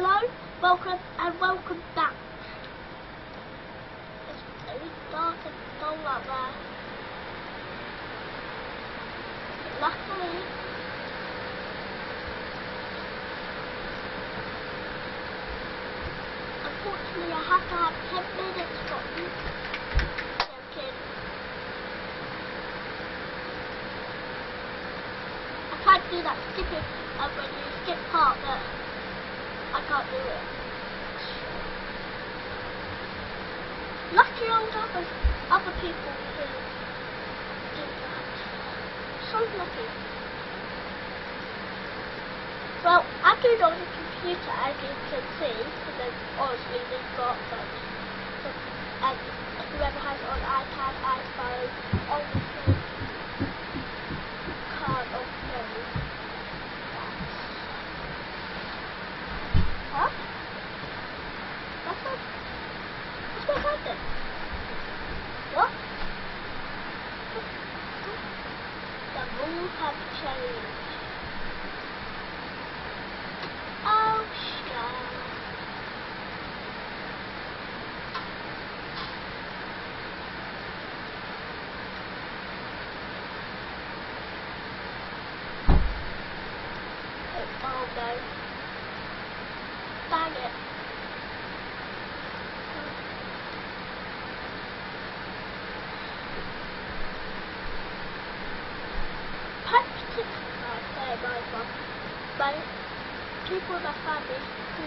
Hello, welcome and welcome back. It's very dark and dull out there. Luckily, unfortunately I have to have 10 minutes for each joking. I to do that skipping uh, when you skip part but I can't do it. Lucky old other, other people who do that. So lucky. Well, I do it on the computer as you can see, then obviously we've got um, like, some, and whoever has it on iPad, iPhone, obviously can't obviously Huh? That's what, that's what happened. What? The rules have changed. Oh, shit. Oh, no. Dang it. Punch to my mom. My people in my family who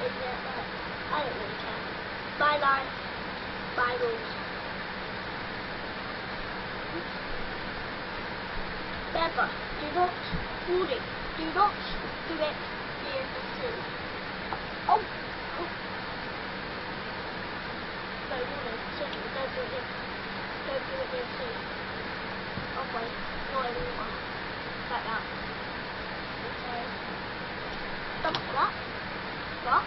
been there, but I don't really care. My life, my rules. Never, do not, warning, do not do it near the sea. Oh! oh. No, oh, don't do it near, don't do it near the sea. Oh wait, not anymore. Like that. Okay. Stop that. Stop.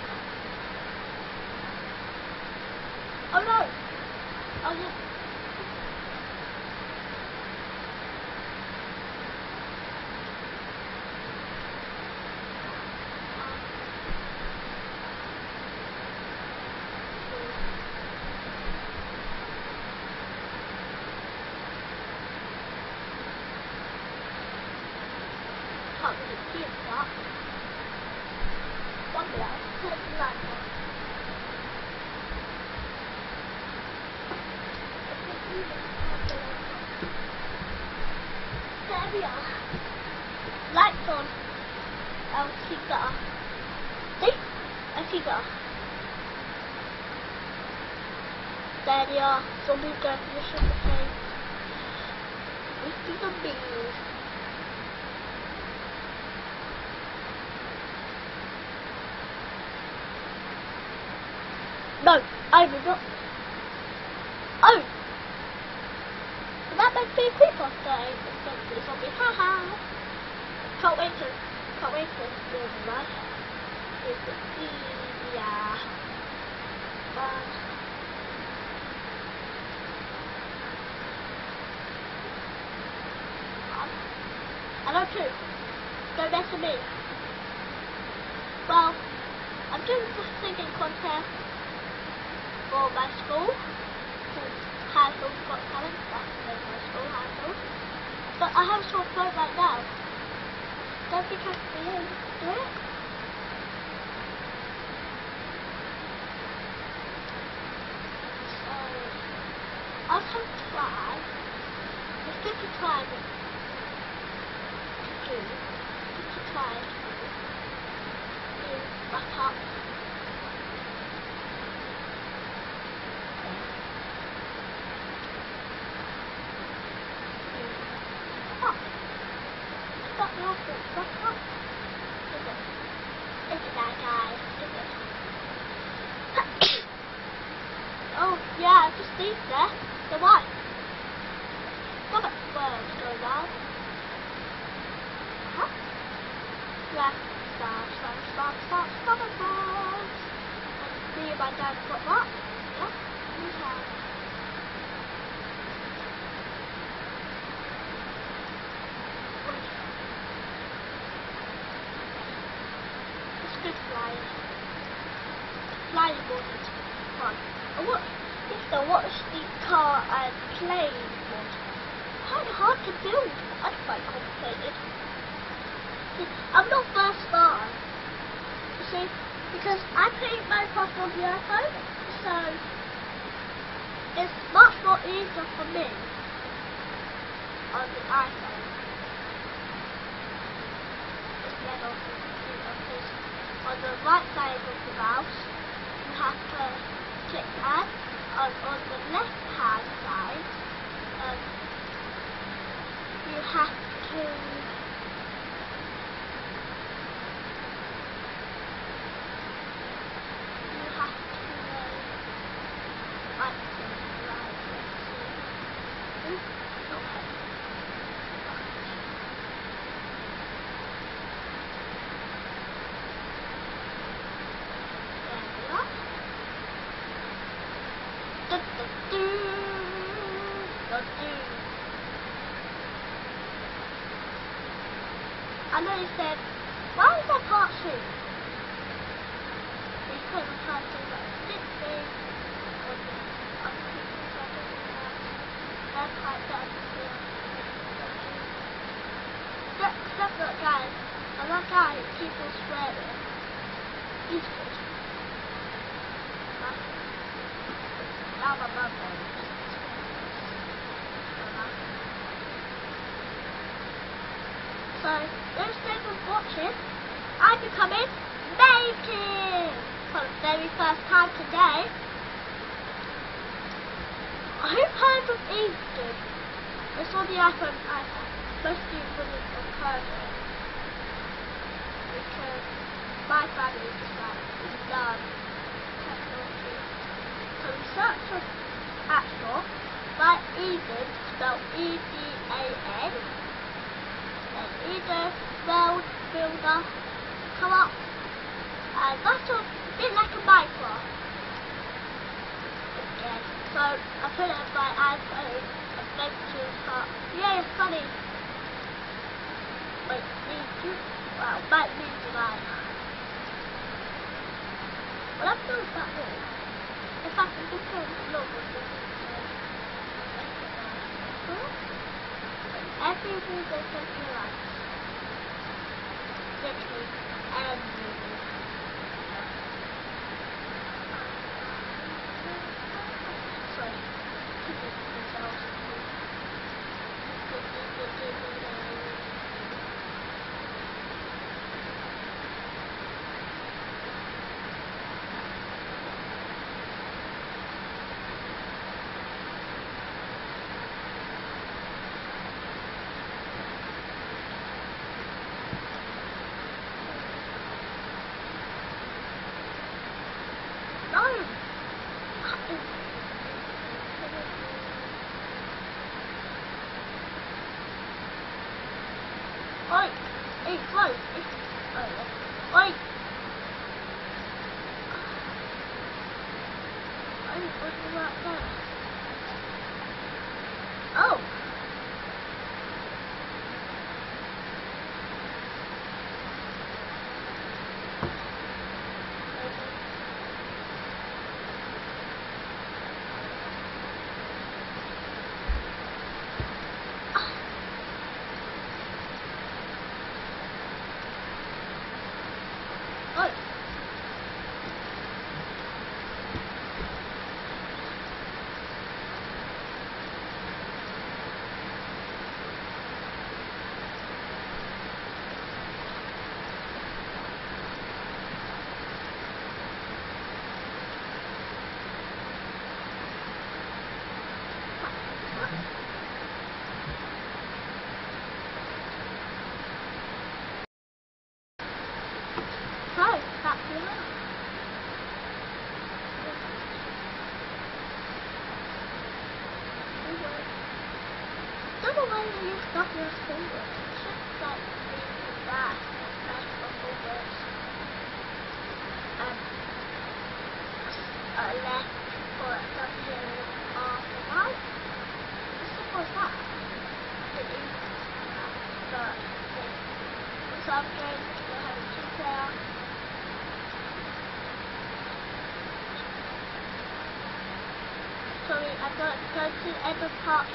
Oh no! Oh yeah. Can't really see it that. One minute, I'll put it in line now. There we are. Lights on. I'll keep that. See? I see that. There are. The No, I will not. Oh! That meant to be a creeper. That ain't meant to be zombie. Ha ha! Can't wait to, can't wait to do that. It's easier. Um, hello too. Don't mess with me. Well, I'm doing a singing contest for my school. Hassel's Got Talent. That's of school. But I have a sore throat right now. Don't I can be able to do it. So, I'll come try. Let's give try to do. It a try to back up. You see, sir, the white, What world goes on? Huh? Black star, star, star, star, star, star. Let's see if I can that. Yeah, we have. Car and plane. Kind of hard to build. That's quite complicated. I'm not first starter. You see, because I play Minecraft on the iPhone, so it's much more easier for me on the iPhone on the right side of the mouse you have to click add and on the left hand side um, you have to you have to uh, like right, let's see. Oops, okay. There we are. Du-du-du. Du-du. I know you said, why is that part two? Because I'm trying to like this thing, or the other people that do that. That's quite bad to. Except except that guy, and that guy keeps on swearing. He's good. Now my. So, instead of watching, I'm becoming making for the very first time today. Who've heard of Easton? It's on the iPhone iPad. Most people would have heard of it. Because my family just like love technology. So we search on App Store, write Eden, spelled E-D-A-N, and Eden World Builder come up, and that's a bit like a Minecraft. Again. So I put it on my iPhone, Adventures, but yeah, it's funny. Wait, need to, well, need to like. Well, built that wall. In fact, I'm just look at this. Wall they take me like. Literally every wall. Sorry. Keep it to themselves. No! Oi! Hey, close! Oh, yeah. Oi! I was looking right there. Oh! Oi! So, back to the house. Don't know why you use stuff in your fingers. It's just like really bad. That's for fingers. Um, a left or a W off the right. How simple is that? To do that. But, yeah. So I'm going to go ahead and check out I'd like to go to Edward Park.